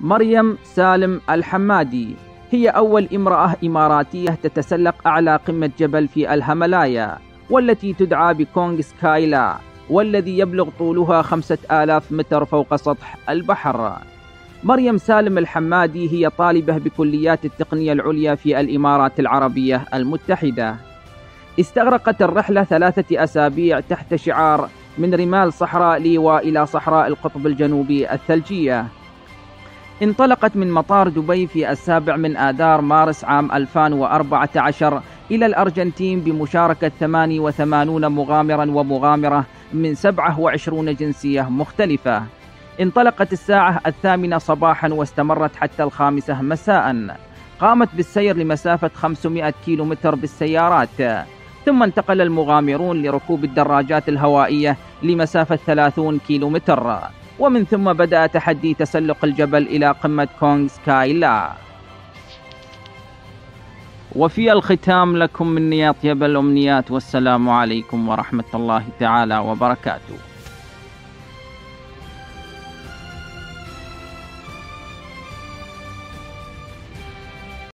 مريم سالم الحمادي. هي أول امرأة إماراتية تتسلق أعلى قمة جبل في الهملايا والتي تدعى بكونغ سكايلا والذي يبلغ طولها خمسة آلاف متر فوق سطح البحر. مريم سالم الحمادي هي طالبة بكليات التقنية العليا في الإمارات العربية المتحدة. استغرقت الرحلة ثلاثة أسابيع تحت شعار من رمال صحراء ليوا إلى صحراء القطب الجنوبي الثلجية. انطلقت من مطار دبي في السابع من آذار مارس عام 2014 إلى الأرجنتين بمشاركة 88 مغامرا ومغامرة من 27 جنسية مختلفة. انطلقت الساعة الثامنة صباحا واستمرت حتى الخامسة مساء. قامت بالسير لمسافة 500 كيلومتر بالسيارات. ثم انتقل المغامرون لركوب الدراجات الهوائية لمسافة 30 كيلومتر. ومن ثم بدأ تحدي تسلق الجبل إلى قمة كونغ سكايلا وفي الختام لكم مني أطيب الأمنيات والسلام عليكم ورحمة الله تعالى وبركاته.